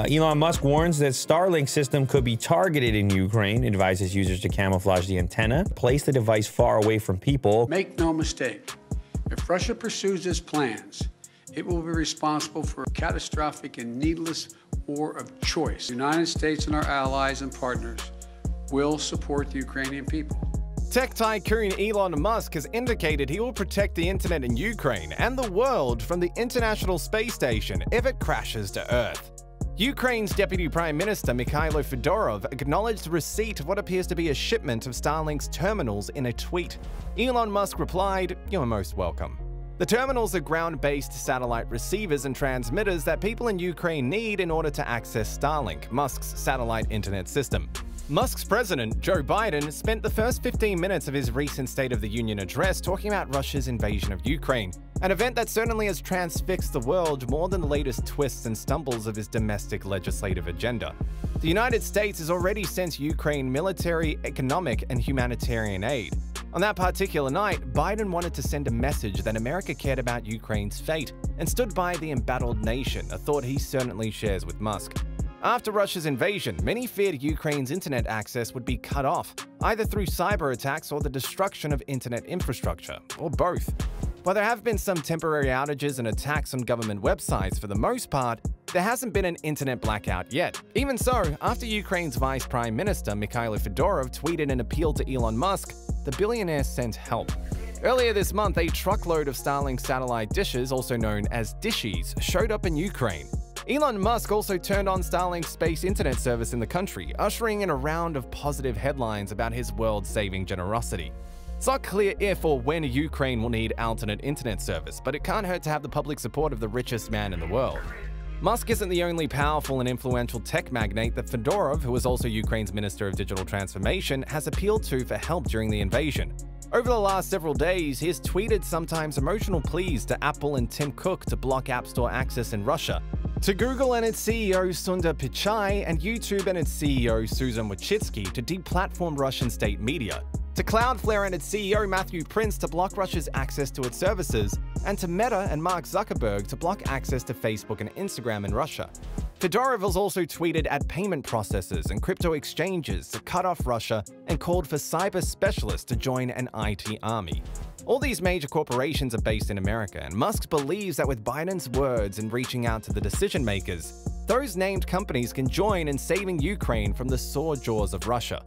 Uh, Elon Musk warns that Starlink system could be targeted in Ukraine, advises users to camouflage the antenna, place the device far away from people. Make no mistake, if Russia pursues its plans, it will be responsible for a catastrophic and needless war of choice. The United States and our allies and partners will support the Ukrainian people. Tech tycoon Elon Musk has indicated he will protect the internet in Ukraine and the world from the International Space Station if it crashes to Earth. Ukraine's Deputy Prime Minister Mykhailo Fedorov acknowledged receipt of what appears to be a shipment of Starlink's terminals in a tweet. Elon Musk replied, You're most welcome. The terminals are ground-based satellite receivers and transmitters that people in Ukraine need in order to access Starlink, Musk's satellite internet system. Musk's president, Joe Biden, spent the first 15 minutes of his recent State of the Union address talking about Russia's invasion of Ukraine, an event that certainly has transfixed the world more than the latest twists and stumbles of his domestic legislative agenda. The United States has already sent Ukraine military, economic, and humanitarian aid. On that particular night, Biden wanted to send a message that America cared about Ukraine's fate and stood by the embattled nation, a thought he certainly shares with Musk. After Russia's invasion, many feared Ukraine's internet access would be cut off, either through cyber attacks or the destruction of internet infrastructure, or both. While there have been some temporary outages and attacks on government websites, for the most part, there hasn't been an internet blackout yet. Even so, after Ukraine's Vice Prime Minister Mykhailo Fedorov tweeted an appeal to Elon Musk, the billionaire sent help. Earlier this month, a truckload of Starlink satellite dishes, also known as dishies, showed up in Ukraine. Elon Musk also turned on Starlink's space internet service in the country, ushering in a round of positive headlines about his world-saving generosity. It's not clear if or when Ukraine will need alternate internet service, but it can't hurt to have the public support of the richest man in the world. Musk isn't the only powerful and influential tech magnate that Fedorov, who is also Ukraine's Minister of Digital Transformation, has appealed to for help during the invasion. Over the last several days, he has tweeted sometimes emotional pleas to Apple and Tim Cook to block App Store access in Russia, to Google and its CEO Sundar Pichai and YouTube and its CEO Susan Wojcicki to deplatform Russian state media, to Cloudflare and its CEO Matthew Prince to block Russia's access to its services, and to Meta and Mark Zuckerberg to block access to Facebook and Instagram in Russia. Fedorov has also tweeted at payment processors and crypto exchanges to cut off Russia and called for cyber specialists to join an IT army. All these major corporations are based in America, and Musk believes that with Biden's words and reaching out to the decision makers, those named companies can join in saving Ukraine from the sore jaws of Russia.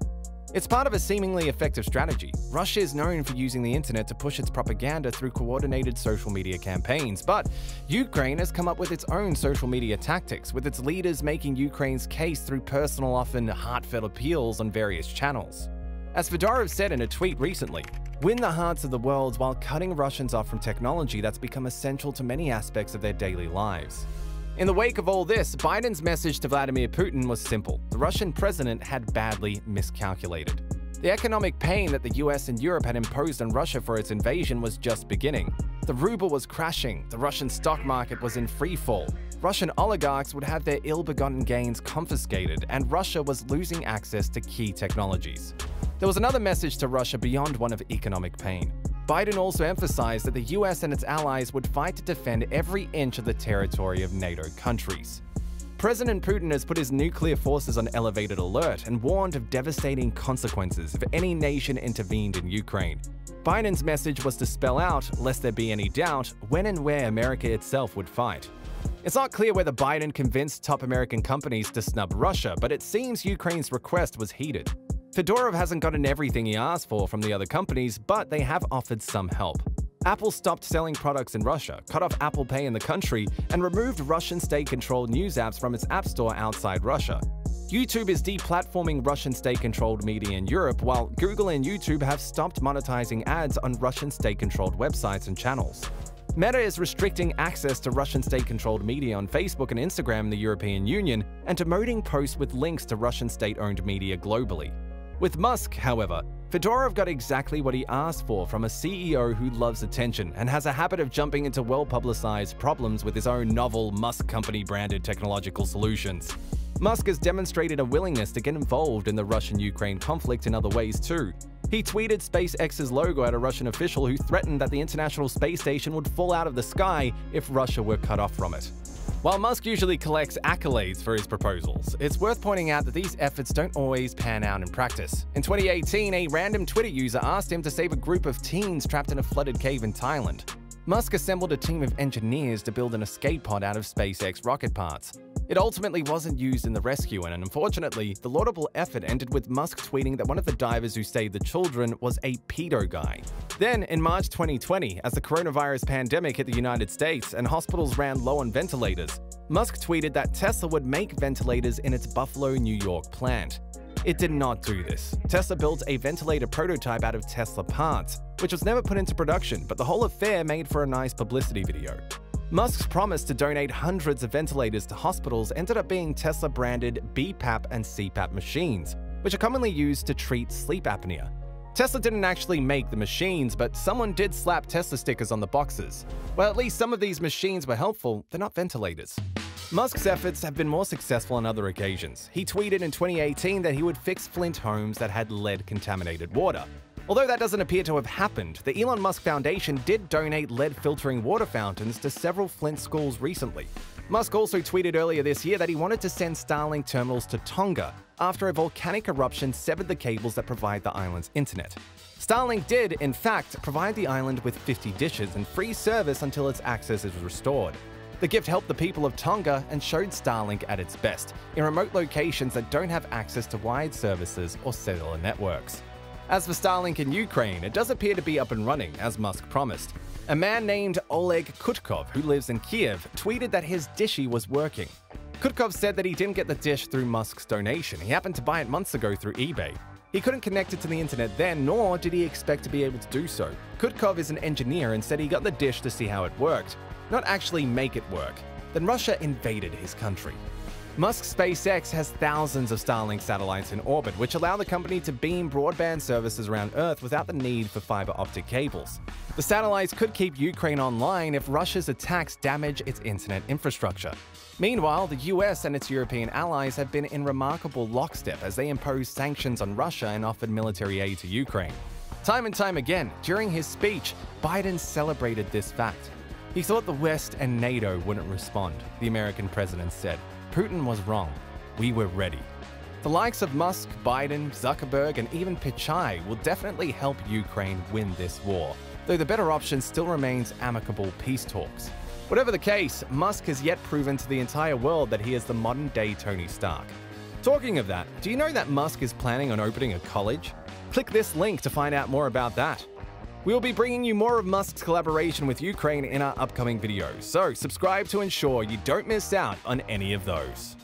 It's part of a seemingly effective strategy. Russia is known for using the internet to push its propaganda through coordinated social media campaigns, but Ukraine has come up with its own social media tactics, with its leaders making Ukraine's case through personal, often heartfelt appeals on various channels. As Fedorov said in a tweet recently, win the hearts of the world while cutting Russians off from technology that's become essential to many aspects of their daily lives. In the wake of all this, Biden's message to Vladimir Putin was simple. The Russian president had badly miscalculated. The economic pain that the US and Europe had imposed on Russia for its invasion was just beginning. The ruble was crashing, the Russian stock market was in free fall, Russian oligarchs would have their ill-begotten gains confiscated, and Russia was losing access to key technologies. There was another message to Russia beyond one of economic pain. Biden also emphasized that the US and its allies would fight to defend every inch of the territory of NATO countries. President Putin has put his nuclear forces on elevated alert and warned of devastating consequences if any nation intervened in Ukraine. Biden's message was to spell out, lest there be any doubt, when and where America itself would fight. It's not clear whether Biden convinced top American companies to snub Russia, but it seems Ukraine's request was heeded. Fedorov hasn't gotten everything he asked for from the other companies, but they have offered some help. Apple stopped selling products in Russia, cut off Apple Pay in the country, and removed Russian state-controlled news apps from its app store outside Russia. YouTube is deplatforming Russian state-controlled media in Europe, while Google and YouTube have stopped monetizing ads on Russian state-controlled websites and channels. Meta is restricting access to Russian state-controlled media on Facebook and Instagram in the European Union and demoting posts with links to Russian state-owned media globally. With Musk, however, Fedorov got exactly what he asked for from a CEO who loves attention and has a habit of jumping into well-publicized problems with his own novel Musk Company-branded technological solutions. Musk has demonstrated a willingness to get involved in the Russian-Ukraine conflict in other ways too. He tweeted SpaceX's logo at a Russian official who threatened that the International Space Station would fall out of the sky if Russia were cut off from it. While Musk usually collects accolades for his proposals, it's worth pointing out that these efforts don't always pan out in practice. In 2018, a random Twitter user asked him to save a group of teens trapped in a flooded cave in Thailand. Musk assembled a team of engineers to build an escape pod out of SpaceX rocket parts. It ultimately wasn't used in the rescue, and unfortunately, the laudable effort ended with Musk tweeting that one of the divers who saved the children was a pedo guy. Then, in March 2020, as the coronavirus pandemic hit the United States and hospitals ran low on ventilators, Musk tweeted that Tesla would make ventilators in its Buffalo, New York plant. It did not do this. Tesla built a ventilator prototype out of Tesla parts, which was never put into production, but the whole affair made for a nice publicity video. Musk's promise to donate hundreds of ventilators to hospitals ended up being Tesla branded BPAP and CPAP machines, which are commonly used to treat sleep apnea. Tesla didn't actually make the machines, but someone did slap Tesla stickers on the boxes. Well, at least some of these machines were helpful, they're not ventilators. Musk's efforts have been more successful on other occasions. He tweeted in 2018 that he would fix Flint homes that had lead-contaminated water. Although that doesn't appear to have happened, the Elon Musk Foundation did donate lead-filtering water fountains to several Flint schools recently. Musk also tweeted earlier this year that he wanted to send Starlink terminals to Tonga after a volcanic eruption severed the cables that provide the island's internet. Starlink did, in fact, provide the island with 50 dishes and free service until its access is restored. The gift helped the people of Tonga and showed Starlink at its best, in remote locations that don't have access to wired services or cellular networks. As for Starlink in Ukraine, it does appear to be up and running, as Musk promised. A man named Oleg Kutkov, who lives in Kiev, tweeted that his dishy was working. Kutkov said that he didn't get the dish through Musk's donation. He happened to buy it months ago through eBay. He couldn't connect it to the internet then, nor did he expect to be able to do so. Kutkov is an engineer and said he got the dish to see how it worked not actually make it work. Then Russia invaded his country. Musk's SpaceX has thousands of Starlink satellites in orbit, which allow the company to beam broadband services around Earth without the need for fiber optic cables. The satellites could keep Ukraine online if Russia's attacks damage its internet infrastructure. Meanwhile, the US and its European allies have been in remarkable lockstep as they imposed sanctions on Russia and offered military aid to Ukraine. Time and time again, during his speech, Biden celebrated this fact. He thought the West and NATO wouldn't respond, the American president said. Putin was wrong. We were ready. The likes of Musk, Biden, Zuckerberg, and even Pichai will definitely help Ukraine win this war, though the better option still remains amicable peace talks. Whatever the case, Musk has yet proven to the entire world that he is the modern day Tony Stark. Talking of that, do you know that Musk is planning on opening a college? Click this link to find out more about that. We will be bringing you more of Musk's collaboration with Ukraine in our upcoming videos, so subscribe to ensure you don't miss out on any of those.